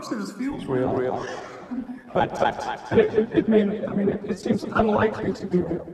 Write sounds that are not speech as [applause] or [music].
course this feels real, real. [laughs] But, but it, it, it may, I mean, it, it seems unlikely to be real.